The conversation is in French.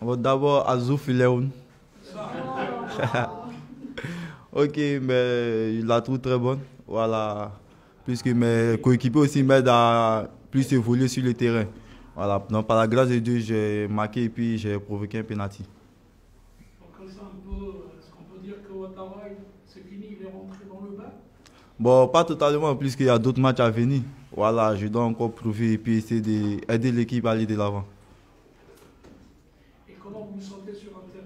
On va d'abord Azouf Léon. ok, mais il la trouve très bonne. Voilà. Puisque mes coéquipiers aussi m'aident à plus évoluer sur le terrain. Voilà. Donc, par la grâce de Dieu, j'ai marqué et puis j'ai provoqué un penalty. Bon, pas totalement, puisqu'il y a d'autres matchs à venir. Voilà, je dois encore prouver et puis essayer d'aider l'équipe à aller de l'avant vous sentez sur un terrain.